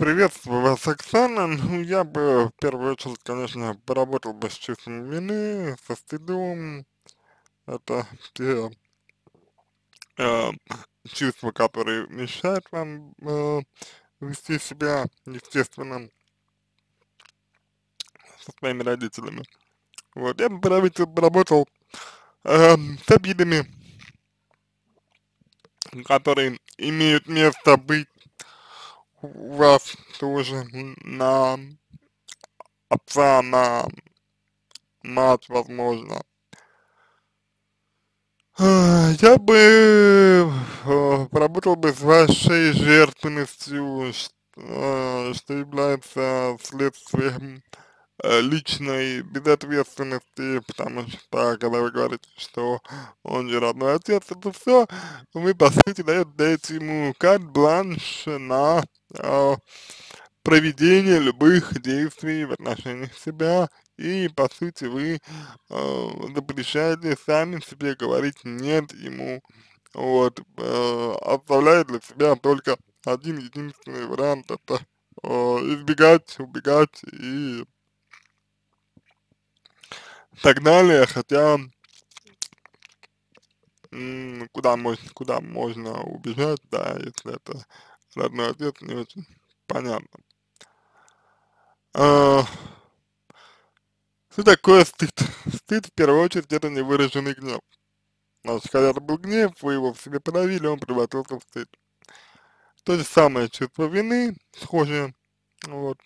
Приветствую вас, Оксана. Ну, я бы в первую очередь, конечно, поработал бы с чувством вины, со стыдом. Это те э, чувства, которые мешают вам э, вести себя естественно со своими родителями. Вот, я бы поработал, поработал э, с обидами, которые имеют место быть вас тоже на отца, на мать, возможно. Я бы э, поработал бы с вашей жертвенностью, ш- э, что является следствием личной безответственности, потому что, когда вы говорите, что он же родной отец, это все, вы, по сути, даете, даете ему карт-бланш на э, проведение любых действий в отношении себя, и, по сути, вы э, запрещаете сами себе говорить «нет» ему, вот, э, оставляя для себя только один единственный вариант, это э, избегать, убегать и так далее, хотя куда можно, куда можно убежать, да, если это родной отец, не очень понятно. А, что такое стыд? Стыд, в первую очередь, это невыраженный гнев. Значит, когда это был гнев, вы его в себе подавили, он превратился в стыд. То же самое чувство вины, схожее, вот,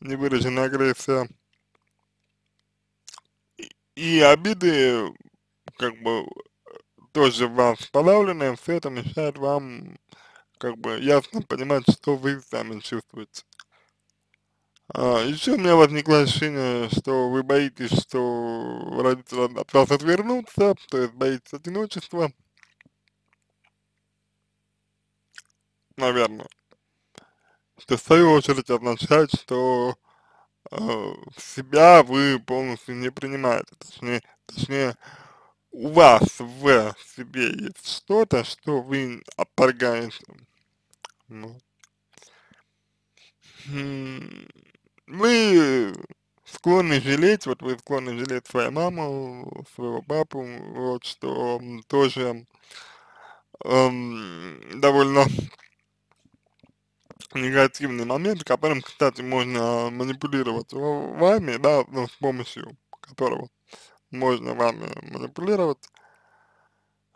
невыраженная агрессия. И, обиды, как бы, тоже в вас подавлены, все это мешает вам, как бы, ясно понимать, что вы сами чувствуете. А, еще у меня возникло ощущение, что вы боитесь, что родители от вас отвернутся, то есть боитесь одиночества, наверное. Что в свою очередь означает, что э, себя вы полностью не принимаете, точнее, точнее, у вас в себе есть что-то, что вы отторгаете. Ну. М, Вы склонны жалеть, вот вы склонны жалеть свою маму, своего папу, вот, что тоже эм, довольно негативный момент, которым, кстати, можно манипулировать ва- вами, да, ну, с помощью которого можно вами манипулировать.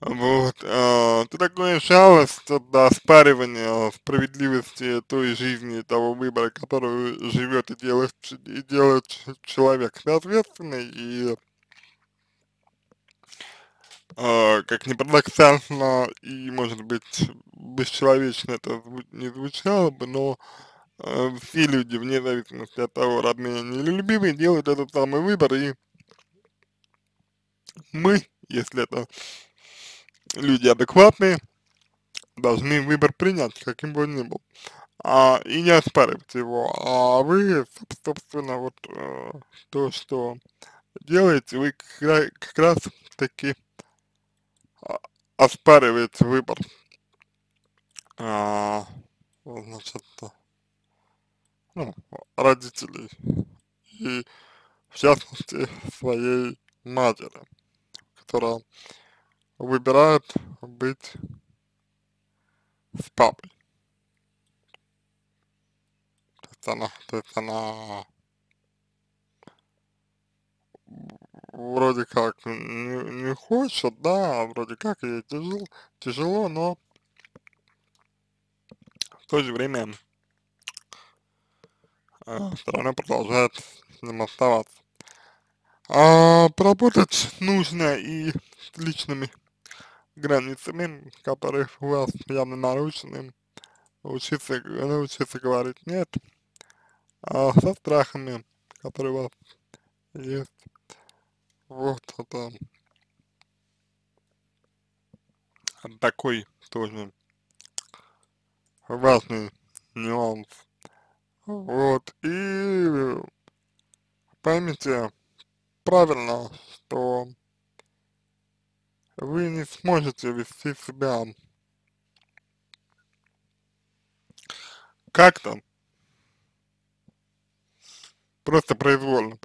Вот, э, это такое шалость, это оспаривание справедливости той жизни, того выбора, который живет и делает, и делает человек. Соответственно, и э, как ни парадоксально и, может быть, бесчеловечно это не звучало бы, но э, все люди, вне зависимости от того, родные они или любимые, делают этот самый выбор, и мы, если это люди адекватные, должны выбор принять, каким бы он ни был, а, и не оспаривать его, а вы, соб- собственно, вот э, то, что делаете, вы как раз таки оспариваете выбор, а, значит, ну, родителей, и в частности своей матери, которая выбирает быть с папой. То есть она, то есть она вроде как не, не хочет, да, вроде как ей тяжело, тяжело, но в то же время э, все продолжает с ним оставаться. А поработать нужно и с личными границами, которые у вас явно нарушены, учиться, научиться говорить нет, а со страхами, которые у вас есть. Вот это такой тоже важный нюанс. Вот, и поймите правильно, что вы не сможете вести себя как-то просто произвольно,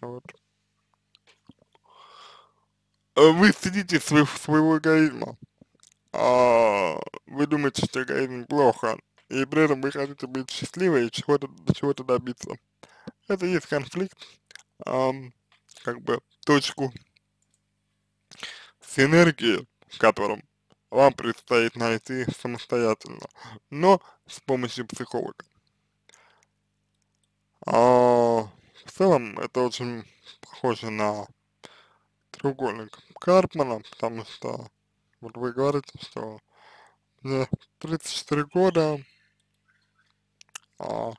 вот. Э, вы стыдитесь своего, своего эгоизма, а, вы думаете, что эгоизм плохо, и при этом вы хотите быть счастливой и чего-то, до чего-то добиться. Это есть конфликт, ам, как бы точку синергии, в котором вам предстоит найти самостоятельно, но с помощью психолога. А, в целом это очень похоже на треугольник Карпмана, потому что вот вы говорите, что мне 34 года, а,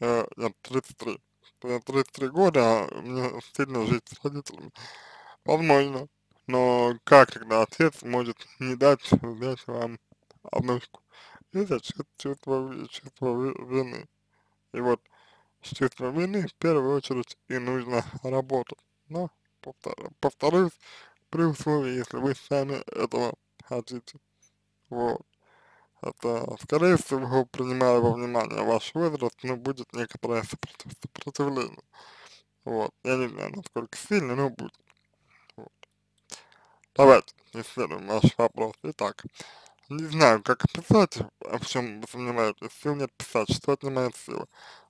я, я 33, я 33 года, а мне стыдно жить с родителями. Возможно, но как тогда отец может не дать взять вам однушку? Это чувство, чувство вины. И вот с чувством вины в первую очередь и нужно работать. Но, повторюсь, при условии, если вы сами этого хотите. Вот. Это, скорее всего, принимая во внимание ваш возраст, но будет некоторое сопротивление. Вот. Я не знаю, насколько сильно, но будет. Вот. Давайте исследуем ваш вопрос. Итак, не знаю, как описать, в чем вы сомневаетесь, сил нет писать, что отнимает силы.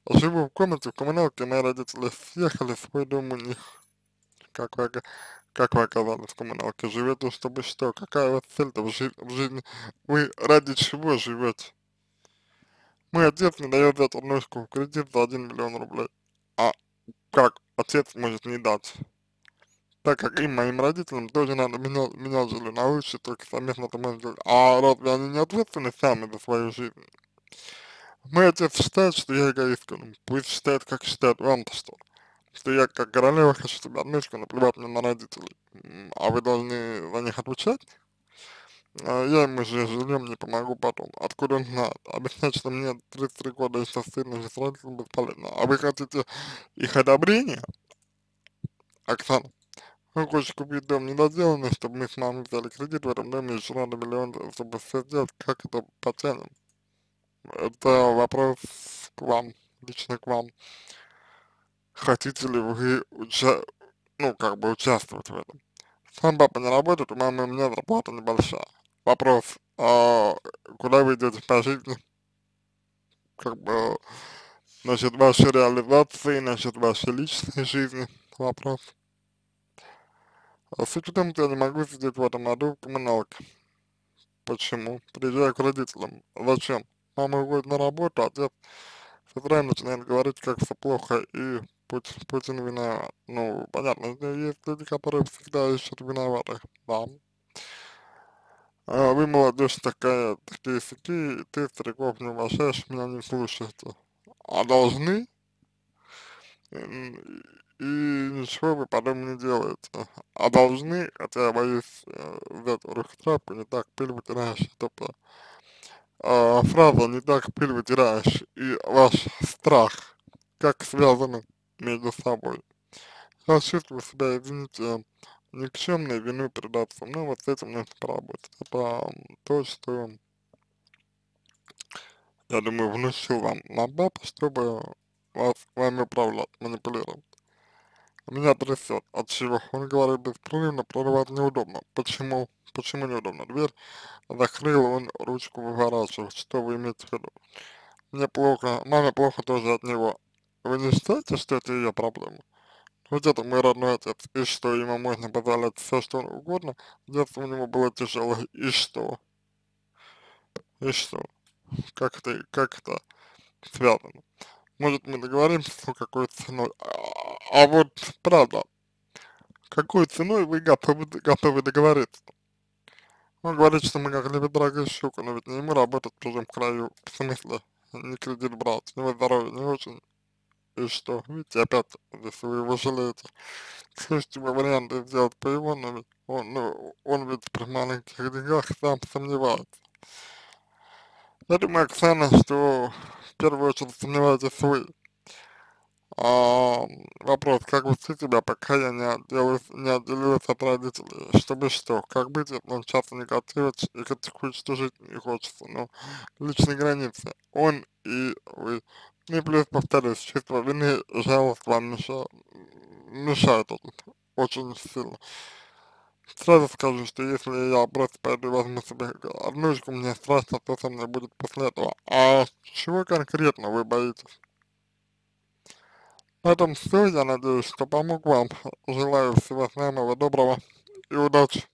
Живу в комнате в коммуналке, мои родители съехали, свой дом у них. Как вы, как вы оказались в коммуналке? Живете, чтобы что? Какая у вас цель-то в, жи в жизни? Вы ради чего живете? Мой отец не дает взять однушку в кредит за 1 миллион рублей. А как отец может не дать? Так как им, моим родителям, тоже надо меня, меня жили научить, только совместно это можно делать. А разве они не ответственны сами за свою жизнь? Мой отец считает, что я эгоистка, ну пусть считает, как считает, вам-то что? что я как королева хочу себе отмычку, наплевать мне на родителей, а вы должны за них отвечать? А я ему же жильем не помогу потом. Откуда он знает? Объяснять, что мне 33 года еще стыдно жить с родителями бесполезно. А вы хотите их одобрения? Оксана, вы хотите купить дом недоделанный, чтобы мы с мамой взяли кредит в этом доме еще надо миллион, чтобы все сделать, как это потянем? Это вопрос к вам, лично к вам хотите ли вы уча ну, как бы участвовать в этом. Сам папа не работает, у мамы у меня зарплата небольшая. Вопрос, а куда вы идете по жизни? Как бы, насчет вашей реализации, насчет вашей личной жизни, вопрос. А суть в том, что я не могу сидеть в этом аду в коммуналке. Почему? Приезжаю к родителям. Зачем? Мама уходит на работу, отец с утра начинает говорить, как все плохо, и Путин, Путин виноват. Ну, понятно, есть люди, которые всегда ищут виноватых, да. А вы, молодежь, такая, такие сики, ты, стариков, не уважаешь, меня не слушаете. А должны? И, ничего вы потом не делаете. А должны, хотя я боюсь э, взять в руки трапку, не так пыль вытираешь, это э, фраза «не так пыль вытираешь» и ваш страх, как связаны между собой. Я чувствую себя, извините, никчемной вину перед. Ну, вот с этим нужно поработать. Это то, что я думаю, внушил вам на папа, чтобы вас вами управлять, манипулировать. Меня трясет. От чего? Он говорит беспрерывно, прорывать неудобно. Почему? Почему неудобно? Дверь закрыл, он ручку выворачивает. Что вы имеете в виду? Мне плохо, маме плохо тоже от него. Вы не считаете, что это ее проблема? Вот это мой родной отец, и что, ему можно позволять все, что угодно, детство у него было тяжелое, и что? И что? Как это, как это связано? Может, мы договоримся, ну, какой ценой? А, а вот, правда, какой ценой вы готовы, готовы договориться? Он говорит, что мы как любит дорогая щука, но ведь не ему работать в краю, в смысле, не кредит брать, у него здоровье не очень. И что? Видите, опять, если вы его жалеете, слышите вы варианты сделать по его, но ведь он, ну, он ведь при маленьких деньгах сам сомневается. Я думаю, Оксана, что в первую очередь сомневаетесь вы. а, вопрос, как вести себя, пока я не отделаюсь, не отделилась от родителей, чтобы что, как быть, он часто негативит и категорически жить не хочется, ну, личные границы, он и вы. Ну и плюс, повторюсь, чувство вины, жалость вам мешает вот, очень сильно. Сразу скажу, что если я просто пойду возьму себе однушку, мне страшно, что со мной будет после этого. А чего конкретно вы боитесь? На этом все, я надеюсь, что помог вам. Желаю всего самого доброго и удачи.